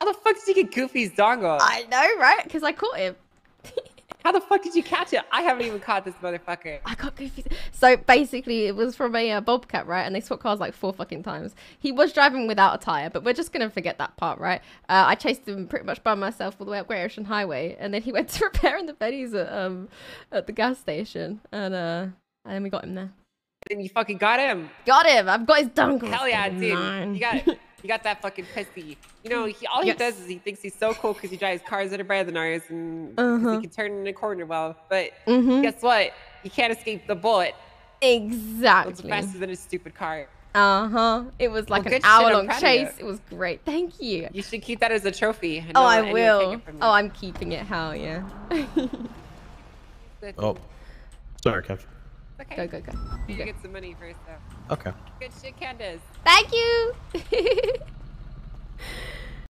How the fuck did you get Goofy's dongle? I know, right? Because I caught him. How the fuck did you catch it? I haven't even caught this motherfucker. I got confused. So basically, it was from a uh, Bobcat, right? And they swapped cars like four fucking times. He was driving without a tire, but we're just gonna forget that part, right? Uh, I chased him pretty much by myself all the way up Great Ocean Highway, and then he went to repairing the Bennies at um at the gas station, and uh, and we got him there. Then you fucking got him. Got him. I've got his dongle. Hell yeah, dude. Nine. You got you got that fucking pussy. You know, he all Yes. he does is he thinks he's so cool because he drives cars that are better than ours and Uh-huh. he can turn in a corner well. But Mhm. guess what? You can't escape the bullet. Exactly. It's Exactly. faster than a stupid car. Uh huh. It was like Well, an good shit, I'm hour long proud of you. chase. It was great. Thank you. You should keep that as a trophy. and Oh, I let anyone take will. it from you. Oh, I'm keeping it. Hell yeah. Oh, sorry, Captain. Okay. go go go. You go. get some money first, though. Okay. Good shit, Candice. Thank you.